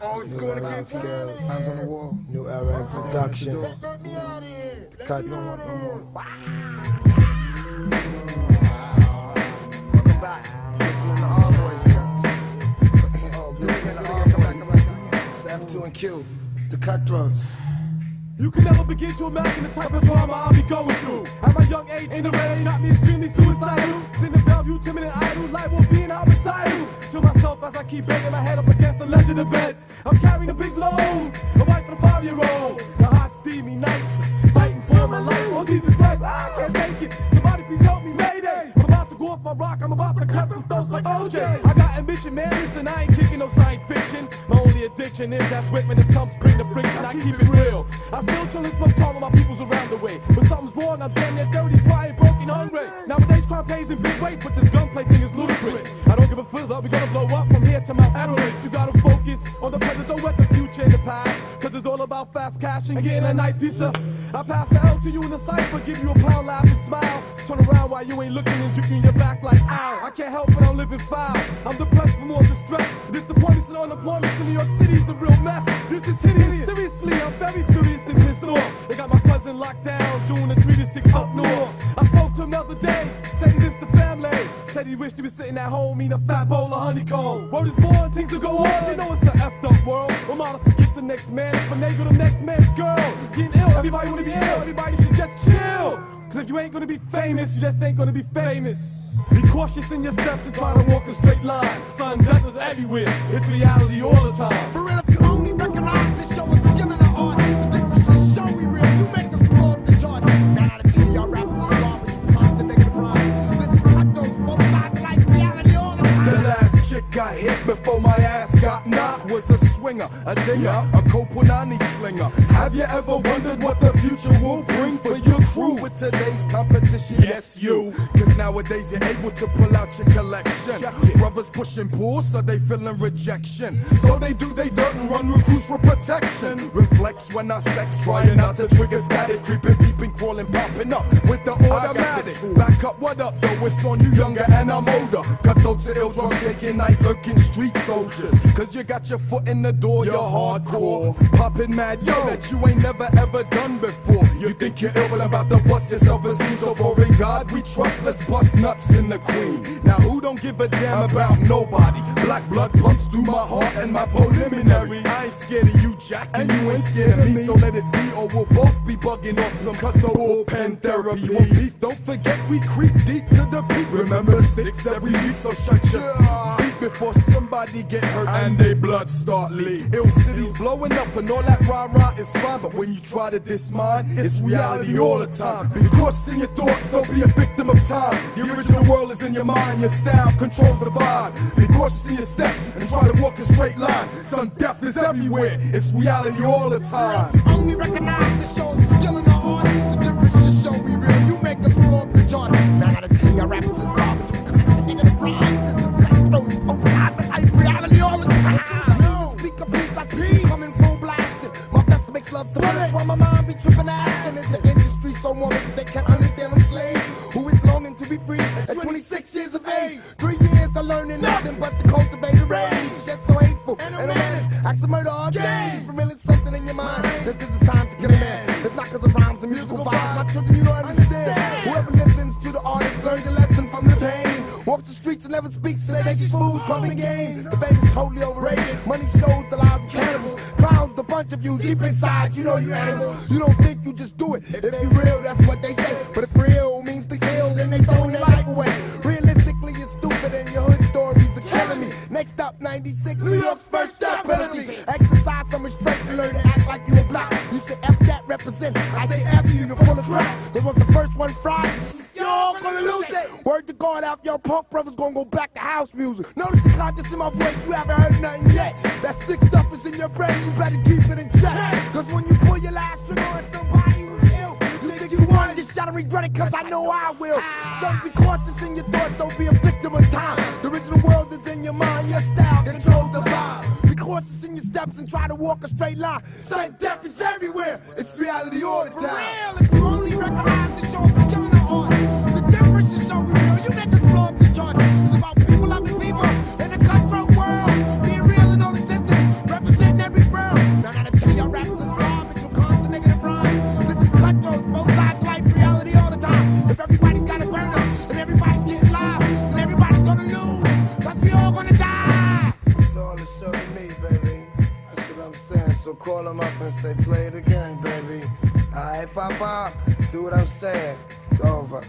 Always going against scales. Hands on the wall. New era in production. Cut. You don't want no more. Welcome back. Listening to our voices. Oh, listening to our voices. It's F2 and Q. The cutthroats. You can never begin to imagine the type of drama I'll be going through. At my young age, in the rain, got me extremely suicidal. Sitting in Bellevue, timid and idle, life will be an homicidal. To myself as I keep banging my head up against the ledge of the bed. I'm carrying a big load, a wife and a five-year-old. The hot, steamy nights, fighting for my life. Oh, Jesus Christ, I can't take it. Somebody please help me, mayday. I'm about to go off my rock, I'm about to cut some throats like OJ. Man, listen, I ain't kicking no science fiction. My only addiction is that Whitman and Chumps bring the friction. I keep it real. I still chillin' smoke talk with my peoples around the way. But something's wrong, I'm damn near dirty, crying, broken, hungry. Nowadays, crime pays in big weight, but this gunplay thing is ludicrous. I don't give a fizz we gonna blow up from here to Mount Everest. You gotta focus on the present, don't let the future in the past. Cause it's all about fast cash and getting a nice pizza. I pass the L to you in the cipher, give you a pound, laugh and smile. Turn around while you ain't looking and jerking your back like ow. I can't help it, I'm living foul. I'm depressed from all the stress. Disappointments and unemployment in New York City is a real mess. This is hideous. Seriously, I'm very furious and pissed off. They got my cousin locked down, doing a 3 to 6 up north. I spoke to him the other day, said he missed the family. Said he wished he was sitting at home eating a fat bowl of honeycomb. Word is born, things will go on. You know it's a effed up world. I'm out to forget the next man, finagle the next man's girl. Just getting ill, everybody wanna be ill, everybody should just chill. Cause if you ain't gonna be famous, you just ain't gonna be famous. Be cautious in your steps and try to walk a straight line. Son, death is everywhere. It's reality all the time. For real, if you only recognize chick got hit before my ass got knocked was a swinger, a dinger, a Kopunani slinger. Have you ever wondered what the future will bring for your crew with today's competition? Yes, you. Cause nowadays you're able to pull out your collection. Brothers pushing pull, so they feeling rejection. So they do they dirt and run recruits for protection. Reflex when I sex, trying out to trigger static, creeping, beeping, crawling, popping up with the automatic. Back up, what up though? It's on you younger and I'm older. Cut those to ill drug taking night lurking street soldiers. Cause you got your foot in the door, you're hardcore. Popping mad, yo, that you ain't never ever done before. You think you're ill, but I'm about to bust yourself as these over in God we trust. Let's bust nuts in the queen. Now who don't give a damn about nobody? Black blood pumps through my heart and my preliminary. I ain't scared of you, Jack, and you ain't scared of me. So let it be, or we'll both be bugging off some cut the bullpen therapy. Beef? Don't forget we creep deep to the peak. Remember six every week, so shut your beat before somebody get hurt and they blood start leak. Ill cities blowing up and all that rah rah is fine, but when you try to diss mine, it's reality all the time. Be cautious in your thoughts, don't be a victim of time. The original world is in your mind, your style controls the vibe. Be cautious in your steps and try to walk a straight line. Some death is everywhere, it's reality all the time. Only recognize the show and skill in the Makes love to bullets while my mind be tripping asking. It's an industry so moronic they can't understand a slave who is longing to be free at 26 years of age. Three years of learning nothing but to cultivate a rage. That's so hateful. And a minute, acts of murder all day. It's something in your mind. This is the time to kill a man. It's not cause of rhymes and musical vibes. My children, you don't understand. Whoever listens to the artist learns a lesson from the pain. Walks the streets and never speaks to they food pumping games. The bait is totally overrated. Money shows the lives of cannibals. Bunch of you deep inside, you know you animals. You don't think you just do it. If they real, that's what they say. But if real means to go back to house music. Notice the conscience in my voice, you haven't heard nothing yet. That stick stuff is in your brain, you better keep it in check. Cause when you pull your last trigger on somebody who's ill, you think you won this shot and regret it cause I know I will. So be cautious in your thoughts, don't be a victim of time. The original world is in your mind, your style controls the vibe. Be cautious in your steps and try to walk a straight line. Sight death is everywhere, it's reality all the time. For real, if you only recognize the show, killing the art. Say, play it again, baby. Alright, Papa, do what I'm saying. It's over.